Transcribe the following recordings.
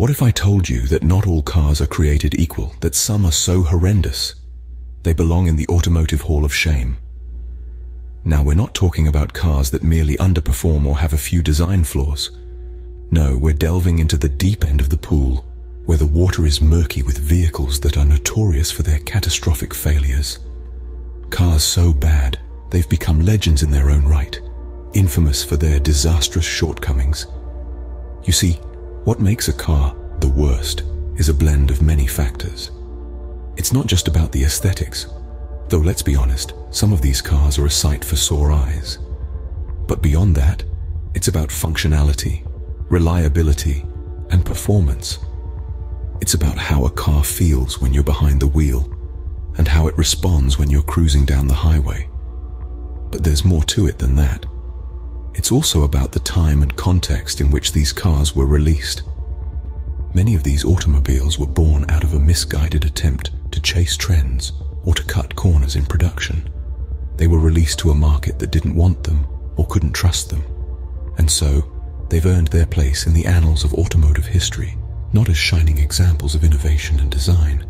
What if I told you that not all cars are created equal, that some are so horrendous they belong in the automotive hall of shame? Now, we're not talking about cars that merely underperform or have a few design flaws. No, we're delving into the deep end of the pool, where the water is murky with vehicles that are notorious for their catastrophic failures. Cars so bad, they've become legends in their own right, infamous for their disastrous shortcomings. You see, what makes a car the worst is a blend of many factors. It's not just about the aesthetics, though let's be honest, some of these cars are a sight for sore eyes. But beyond that, it's about functionality, reliability, and performance. It's about how a car feels when you're behind the wheel and how it responds when you're cruising down the highway. But there's more to it than that. It's also about the time and context in which these cars were released. Many of these automobiles were born out of a misguided attempt to chase trends or to cut corners in production. They were released to a market that didn't want them or couldn't trust them. And so, they've earned their place in the annals of automotive history, not as shining examples of innovation and design,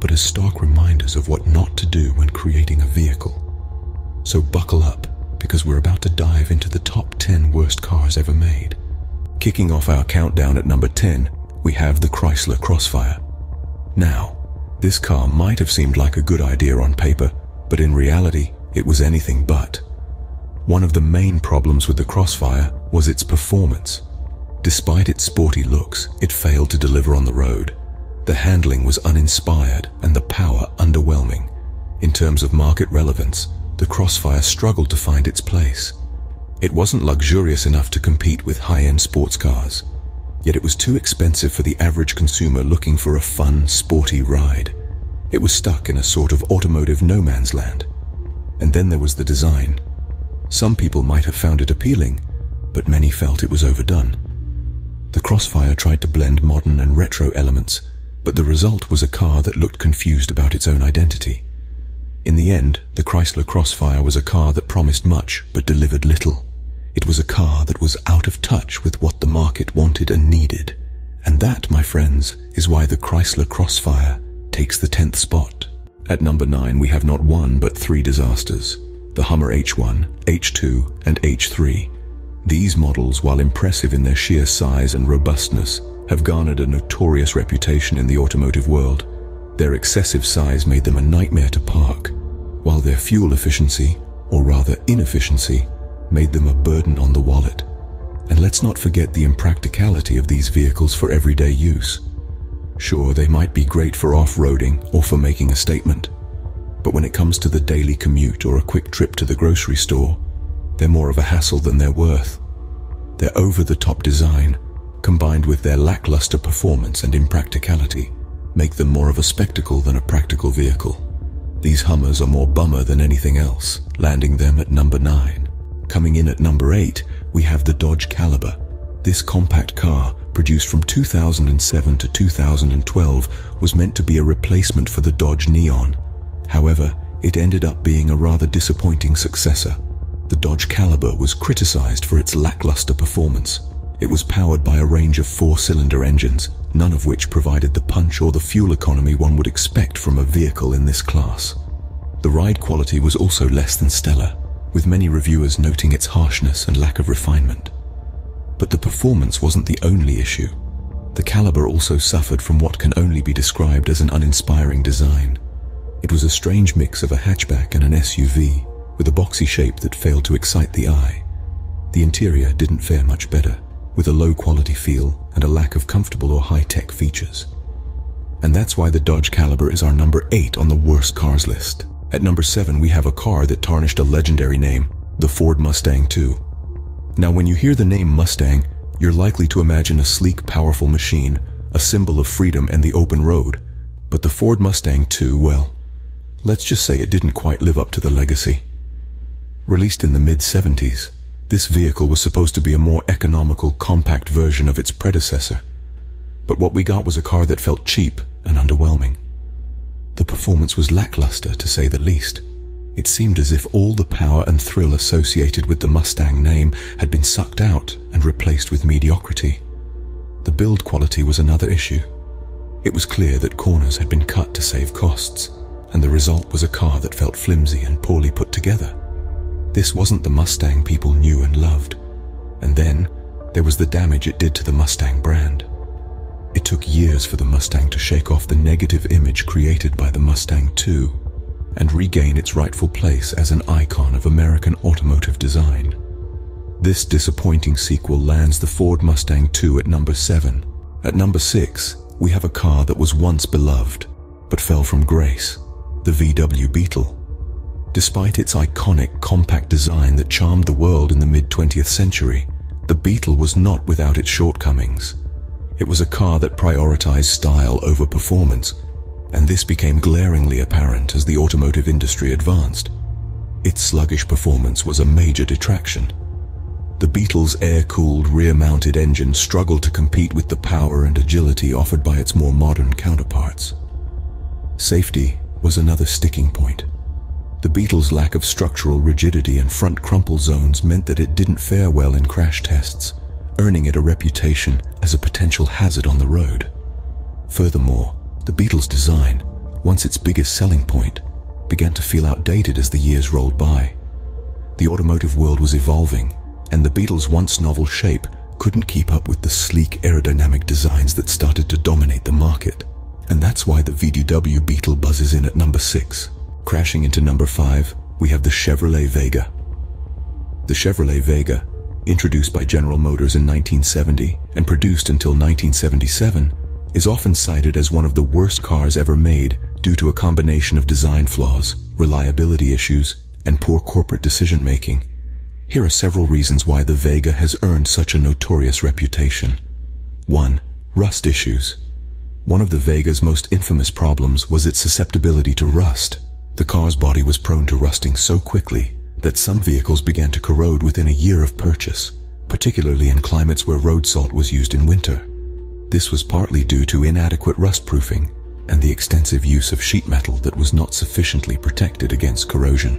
but as stark reminders of what not to do when creating a vehicle. So buckle up, because we're about to dive into the top 10 worst cars ever made. Kicking off our countdown at number 10, we have the Chrysler Crossfire. Now, this car might have seemed like a good idea on paper, but in reality, it was anything but. One of the main problems with the Crossfire was its performance. Despite its sporty looks, it failed to deliver on the road. The handling was uninspired and the power underwhelming. In terms of market relevance, the Crossfire struggled to find its place. It wasn't luxurious enough to compete with high-end sports cars yet it was too expensive for the average consumer looking for a fun, sporty ride. It was stuck in a sort of automotive no man's land. And then there was the design. Some people might have found it appealing, but many felt it was overdone. The Crossfire tried to blend modern and retro elements, but the result was a car that looked confused about its own identity. In the end, the Chrysler Crossfire was a car that promised much but delivered little. It was a car that was out of touch with what the market wanted and needed. And that, my friends, is why the Chrysler Crossfire takes the 10th spot. At number 9, we have not one but three disasters. The Hummer H1, H2, and H3. These models, while impressive in their sheer size and robustness, have garnered a notorious reputation in the automotive world. Their excessive size made them a nightmare to park, while their fuel efficiency, or rather inefficiency, made them a burden on the wallet. And let's not forget the impracticality of these vehicles for everyday use. Sure, they might be great for off-roading or for making a statement, but when it comes to the daily commute or a quick trip to the grocery store, they're more of a hassle than they're worth. Their over-the-top design, combined with their lackluster performance and impracticality, make them more of a spectacle than a practical vehicle. These Hummers are more bummer than anything else, landing them at number 9. Coming in at number 8, we have the Dodge Caliber. This compact car, produced from 2007 to 2012, was meant to be a replacement for the Dodge Neon. However, it ended up being a rather disappointing successor. The Dodge Caliber was criticized for its lackluster performance. It was powered by a range of four-cylinder engines, none of which provided the punch or the fuel economy one would expect from a vehicle in this class. The ride quality was also less than stellar, with many reviewers noting its harshness and lack of refinement. But the performance wasn't the only issue. The Caliber also suffered from what can only be described as an uninspiring design. It was a strange mix of a hatchback and an SUV, with a boxy shape that failed to excite the eye. The interior didn't fare much better, with a low-quality feel and a lack of comfortable or high-tech features. And that's why the Dodge Caliber is our number 8 on the worst cars list. At number 7, we have a car that tarnished a legendary name, the Ford Mustang II. Now, when you hear the name Mustang, you're likely to imagine a sleek, powerful machine, a symbol of freedom and the open road. But the Ford Mustang II, well, let's just say it didn't quite live up to the legacy. Released in the mid-70s, this vehicle was supposed to be a more economical, compact version of its predecessor. But what we got was a car that felt cheap and underwhelming. The performance was lackluster, to say the least. It seemed as if all the power and thrill associated with the Mustang name had been sucked out and replaced with mediocrity. The build quality was another issue. It was clear that corners had been cut to save costs, and the result was a car that felt flimsy and poorly put together. This wasn't the Mustang people knew and loved. And then, there was the damage it did to the Mustang brand. It took years for the Mustang to shake off the negative image created by the Mustang II and regain its rightful place as an icon of American automotive design. This disappointing sequel lands the Ford Mustang II at number 7. At number 6, we have a car that was once beloved, but fell from grace, the VW Beetle. Despite its iconic compact design that charmed the world in the mid-20th century, the Beetle was not without its shortcomings. It was a car that prioritized style over performance, and this became glaringly apparent as the automotive industry advanced. Its sluggish performance was a major detraction, the Beetle's air-cooled rear-mounted engine struggled to compete with the power and agility offered by its more modern counterparts. Safety was another sticking point. The Beetle's lack of structural rigidity and front crumple zones meant that it didn't fare well in crash tests, earning it a reputation as a potential hazard on the road. Furthermore, the Beetle's design, once its biggest selling point, began to feel outdated as the years rolled by. The automotive world was evolving, and the Beetle's once novel shape couldn't keep up with the sleek aerodynamic designs that started to dominate the market. And that's why the VW Beetle buzzes in at number 6. Crashing into number 5, we have the Chevrolet Vega. The Chevrolet Vega, introduced by General Motors in 1970 and produced until 1977, is often cited as one of the worst cars ever made due to a combination of design flaws, reliability issues, and poor corporate decision-making. Here are several reasons why the Vega has earned such a notorious reputation. 1. Rust issues. One of the Vega's most infamous problems was its susceptibility to rust. The car's body was prone to rusting so quickly that some vehicles began to corrode within a year of purchase, particularly in climates where road salt was used in winter. This was partly due to inadequate rust proofing and the extensive use of sheet metal that was not sufficiently protected against corrosion.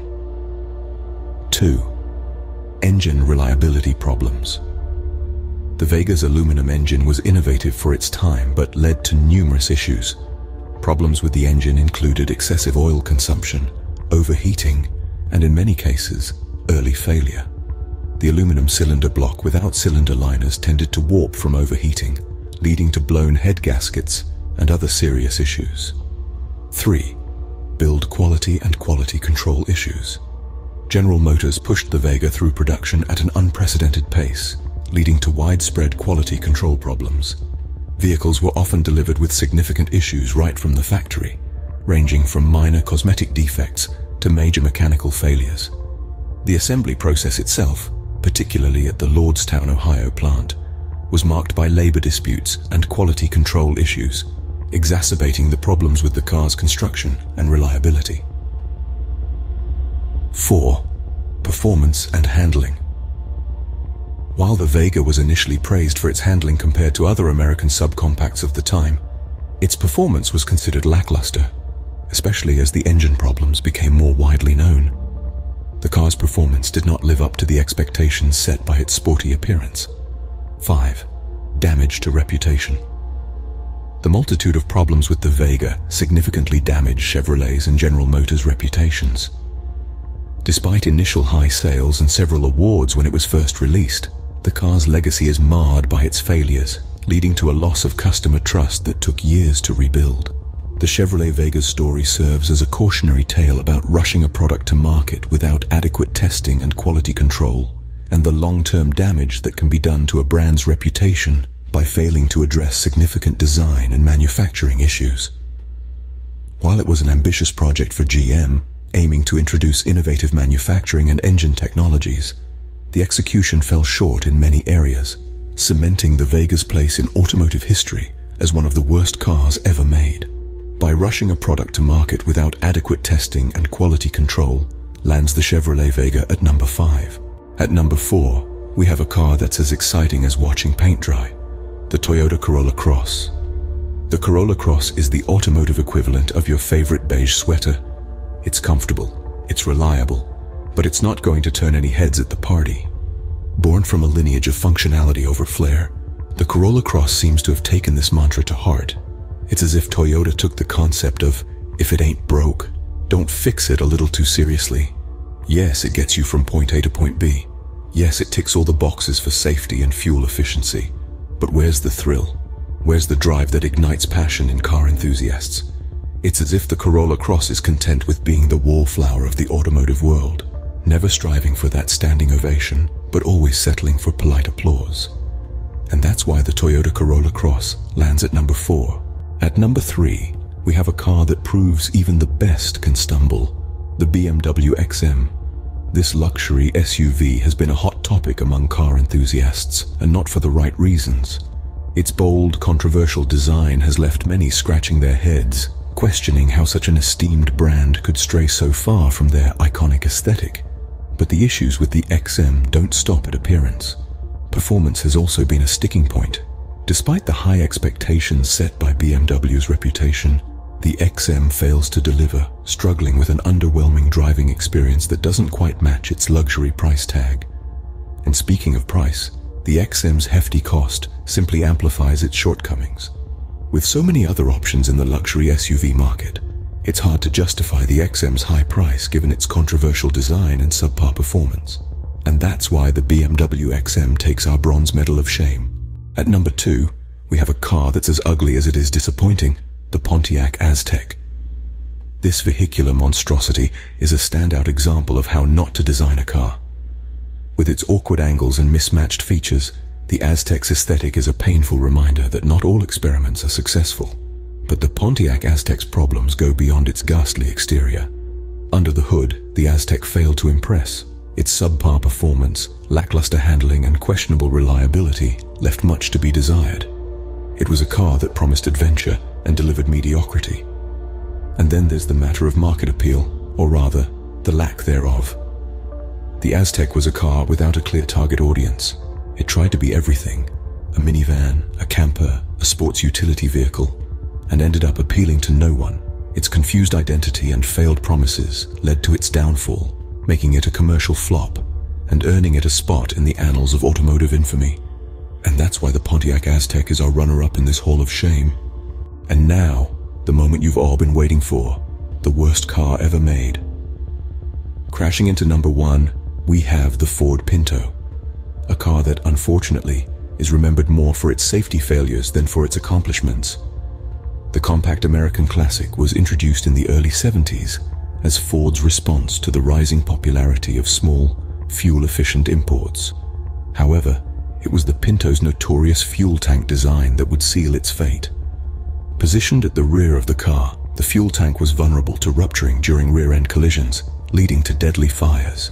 2 engine reliability problems. The Vega's aluminum engine was innovative for its time but led to numerous issues. Problems with the engine included excessive oil consumption, overheating, and in many cases, early failure. The aluminum cylinder block without cylinder liners tended to warp from overheating, leading to blown head gaskets and other serious issues. 3. Build quality and quality control issues. General Motors pushed the Vega through production at an unprecedented pace, leading to widespread quality control problems. Vehicles were often delivered with significant issues right from the factory, ranging from minor cosmetic defects to major mechanical failures. The assembly process itself, particularly at the Lordstown, Ohio plant, was marked by labor disputes and quality control issues, exacerbating the problems with the car's construction and reliability. 4. Performance and handling. While the Vega was initially praised for its handling compared to other American subcompacts of the time, its performance was considered lackluster, especially as the engine problems became more widely known. The car's performance did not live up to the expectations set by its sporty appearance. 5. Damage to reputation. The multitude of problems with the Vega significantly damaged Chevrolet's and General Motors' reputations. Despite initial high sales and several awards when it was first released, the car's legacy is marred by its failures, leading to a loss of customer trust that took years to rebuild. The Chevrolet Vega's story serves as a cautionary tale about rushing a product to market without adequate testing and quality control, and the long-term damage that can be done to a brand's reputation by failing to address significant design and manufacturing issues. While it was an ambitious project for GM, aiming to introduce innovative manufacturing and engine technologies, the execution fell short in many areas, cementing the Vega's place in automotive history as one of the worst cars ever made. By rushing a product to market without adequate testing and quality control, lands the Chevrolet Vega at number 5. At number 4, we have a car that's as exciting as watching paint dry, the Toyota Corolla Cross. The Corolla Cross is the automotive equivalent of your favorite beige sweater it's comfortable, it's reliable, but it's not going to turn any heads at the party. Born from a lineage of functionality over flair, The Corolla Cross seems to have taken this mantra to heart. It's as if Toyota took the concept of, if it ain't broke, don't fix it a little too seriously. Yes, it gets you from point A to point B. Yes, it ticks all the boxes for safety and fuel efficiency. But where's the thrill? Where's the drive that ignites passion in car enthusiasts? It's as if the Corolla Cross is content with being the wallflower of the automotive world, never striving for that standing ovation, but always settling for polite applause. And that's why the Toyota Corolla Cross lands at number four. At number three, we have a car that proves even the best can stumble, the BMW XM. This luxury SUV has been a hot topic among car enthusiasts, and not for the right reasons. Its bold, controversial design has left many scratching their heads, questioning how such an esteemed brand could stray so far from their iconic aesthetic. But the issues with the XM don't stop at appearance. Performance has also been a sticking point. Despite the high expectations set by BMW's reputation, the XM fails to deliver, struggling with an underwhelming driving experience that doesn't quite match its luxury price tag. And speaking of price, the XM's hefty cost simply amplifies its shortcomings. With so many other options in the luxury SUV market, it's hard to justify the XM's high price given its controversial design and subpar performance. And that's why the BMW XM takes our bronze medal of shame. At number two, we have a car that's as ugly as it is disappointing, the Pontiac Aztek. This vehicular monstrosity is a standout example of how not to design a car. With its awkward angles and mismatched features, the Aztek's aesthetic is a painful reminder that not all experiments are successful. But the Pontiac Aztek's problems go beyond its ghastly exterior. Under the hood, the Aztek failed to impress. Its subpar performance, lackluster handling and questionable reliability left much to be desired. It was a car that promised adventure and delivered mediocrity. And then there's the matter of market appeal, or rather, the lack thereof. The Aztek was a car without a clear target audience. It tried to be everything, a minivan, a camper, a sports utility vehicle, and ended up appealing to no one. Its confused identity and failed promises led to its downfall, making it a commercial flop and earning it a spot in the annals of automotive infamy. And that's why the Pontiac Aztek is our runner-up in this hall of shame. And now, the moment you've all been waiting for, the worst car ever made. Crashing into number one, we have the Ford Pinto, a car that, unfortunately, is remembered more for its safety failures than for its accomplishments. The compact American classic was introduced in the early 70s as Ford's response to the rising popularity of small, fuel-efficient imports. However, it was the Pinto's notorious fuel tank design that would seal its fate. Positioned at the rear of the car, the fuel tank was vulnerable to rupturing during rear-end collisions, leading to deadly fires.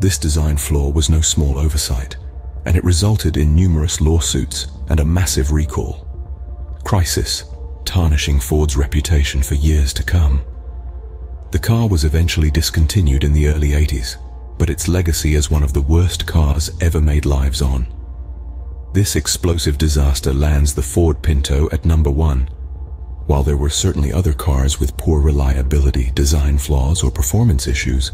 This design flaw was no small oversight, and it resulted in numerous lawsuits and a massive recall. Crisis, tarnishing Ford's reputation for years to come. The car was eventually discontinued in the early 80s, but its legacy as one of the worst cars ever made lives on. This explosive disaster lands the Ford Pinto at number one. While there were certainly other cars with poor reliability, design flaws, or performance issues,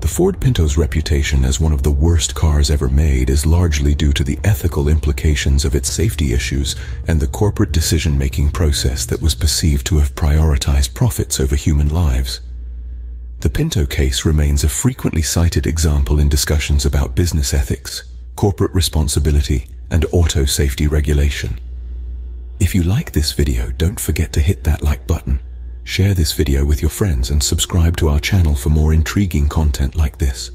the Ford Pinto's reputation as one of the worst cars ever made is largely due to the ethical implications of its safety issues and the corporate decision-making process that was perceived to have prioritized profits over human lives. The Pinto case remains a frequently cited example in discussions about business ethics, corporate responsibility, and auto safety regulation. If you like this video, don't forget to hit that like button, share this video with your friends and subscribe to our channel for more intriguing content like this.